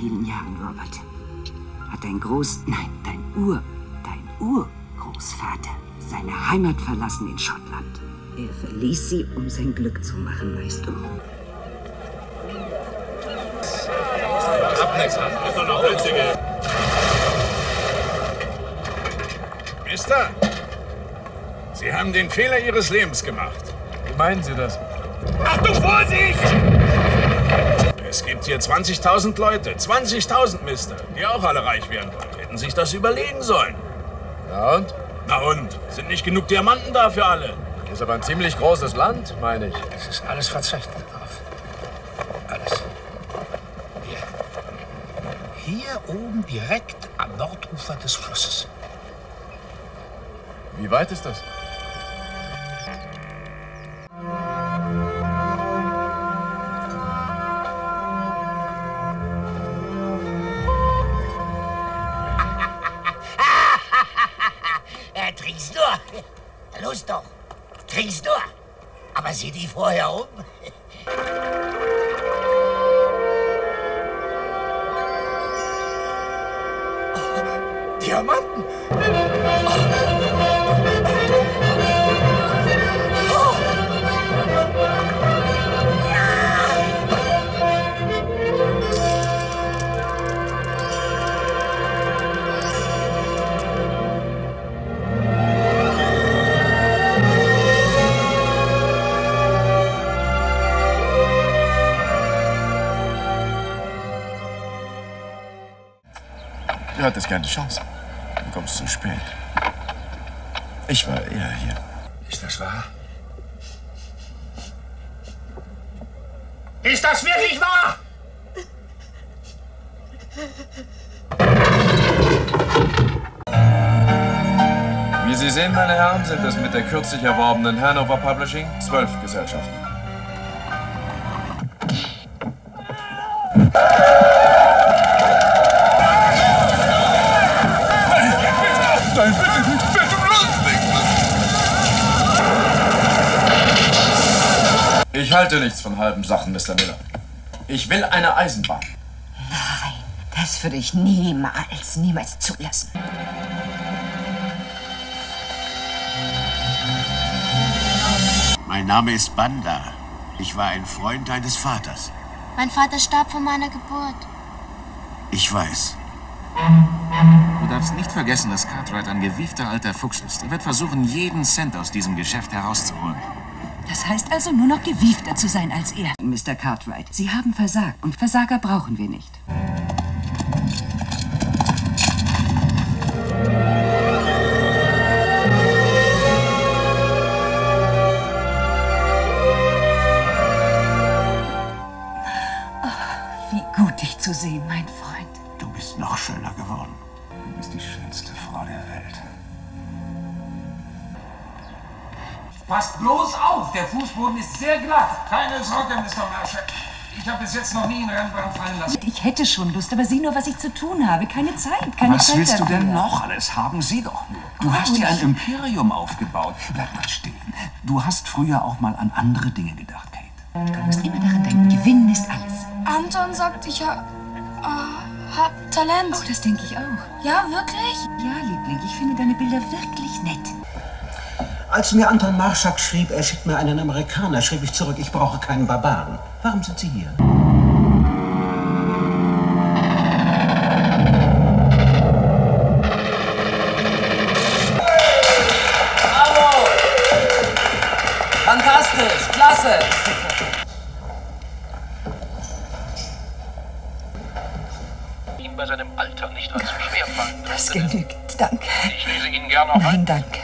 vielen Jahren, Robert, hat dein Groß... Nein, dein Ur... Dein Urgroßvater seine Heimat verlassen in Schottland. Er verließ sie, um sein Glück zu machen, weißt du. Mister, Sie haben den Fehler Ihres Lebens gemacht. Wie meinen Sie das? Achtung, Vorsicht! Es gibt hier 20.000 Leute, 20.000 Mister, die auch alle reich werden wollen. Hätten sich das überlegen sollen. Na und? Na und? Sind nicht genug Diamanten da für alle? Ist aber ein ziemlich großes Land, meine ich. Es ist alles verzeichnet drauf. Alles. Hier. Hier oben direkt am Nordufer des Flusses. Wie weit ist das? Los doch. Trink's nur. Aber sieh die vorher um. Diamanten! Du hattest keine Chance. Du kommst zu spät. Ich war eher hier. Ist das wahr? Ist das wirklich wahr? Wie Sie sehen, meine Herren, sind es mit der kürzlich erworbenen Hanover Publishing zwölf Gesellschaften. Ich halte nichts von halben Sachen, Mr. Miller. Ich will eine Eisenbahn. Nein, das würde ich niemals, niemals zulassen. Mein Name ist Banda. Ich war ein Freund deines Vaters. Mein Vater starb vor meiner Geburt. Ich weiß. Du darfst nicht vergessen, dass Cartwright ein gewiefter alter Fuchs ist. Er wird versuchen, jeden Cent aus diesem Geschäft herauszuholen. Das heißt also nur noch gewiefter zu sein als er. Mr. Cartwright, Sie haben versagt und Versager brauchen wir nicht. Oh, wie gut dich zu sehen, mein Freund. Du bist noch schöner geworden. Du bist die schönste Frau der Welt. Passt bloß auf, der Fußboden ist sehr glatt. Keine Sorge, Mr. Marshall. Ich habe bis jetzt noch nie einen Rennbrand fallen lassen. Ich hätte schon Lust, aber sieh nur, was ich zu tun habe. Keine Zeit, keine Was Zeit willst du dafür. denn noch alles haben? Sieh doch nur. Du Oh, hast hier ein Imperium aufgebaut. Bleib mal stehen. Du hast früher auch mal an andere Dinge gedacht, Kate. Du musst immer daran denken, gewinnen ist alles. Anton sagt, ich ha, äh, hab Talent. Oh, das denke ich auch. Ja, wirklich? Ja, Liebling, ich finde deine Bilder wirklich nett. Als mir Anton Marschak schrieb, er schickt mir einen Amerikaner, schrieb ich zurück, ich brauche keinen Barbaren. Warum sind Sie hier? Bravo! Fantastisch, klasse! ihm bei seinem Alter nicht allzu schwer fallen Das genügt, danke. Ich lese Ihnen gern noch Nein, ein. danke.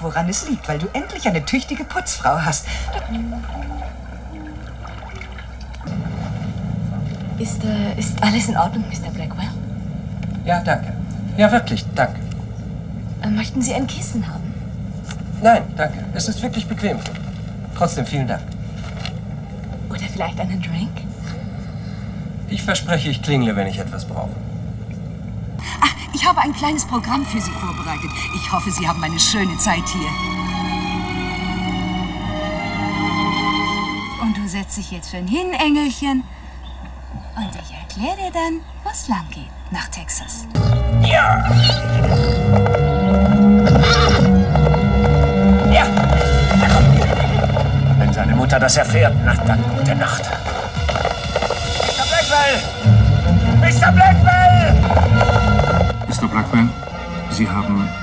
Auch, woran es liegt, weil du endlich eine tüchtige Putzfrau hast. Ist, äh, ist alles in Ordnung, Mr. Blackwell? Ja, danke. Ja, wirklich, danke. Äh, möchten Sie ein Kissen haben? Nein, danke. Es ist wirklich bequem. Trotzdem vielen Dank. Oder vielleicht einen Drink? Ich verspreche, ich klingle, wenn ich etwas brauche. Ach, ich habe ein kleines Programm für Sie vorbereitet. Ich hoffe, Sie haben eine schöne Zeit hier. Und du setzt dich jetzt schön hin, Engelchen. Und ich erkläre dir dann, wo es lang geht. Nach Texas. Ja! Ja! Wenn seine Mutter das erfährt, na dann gute Nacht.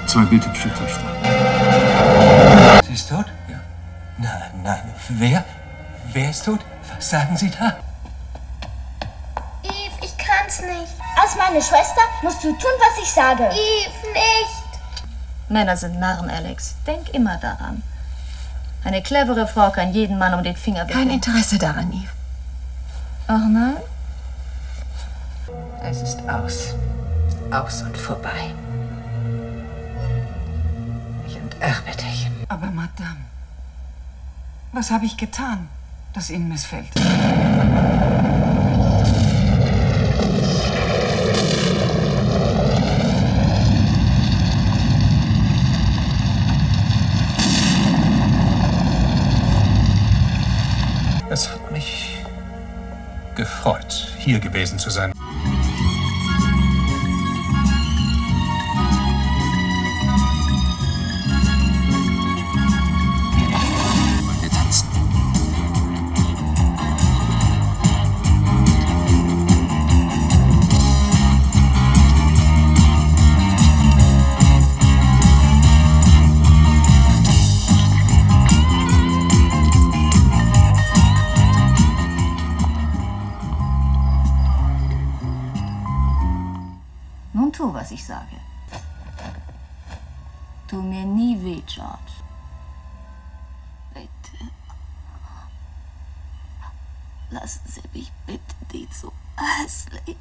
Zwei bildhübsche Töchter. Sie ist tot? Ja. Nein, nein. Wer? Wer ist tot? Was sagen Sie da? Eve, ich kann's nicht. Als meine Schwester musst du tun, was ich sage. Eve, nicht. Männer sind Narren, Alex. Denk immer daran. Eine clevere Frau kann jeden Mann um den Finger wickeln. Kein Interesse daran, Eve. Ach nein? Es ist aus. Aus und vorbei. Enterbe dich. Aber Madame, was habe ich getan, das Ihnen missfällt? Es hat mich gefreut, hier gewesen zu sein. Tu mir nie weh, George. Bitte. Lassen Sie mich bitte nicht so hässlich.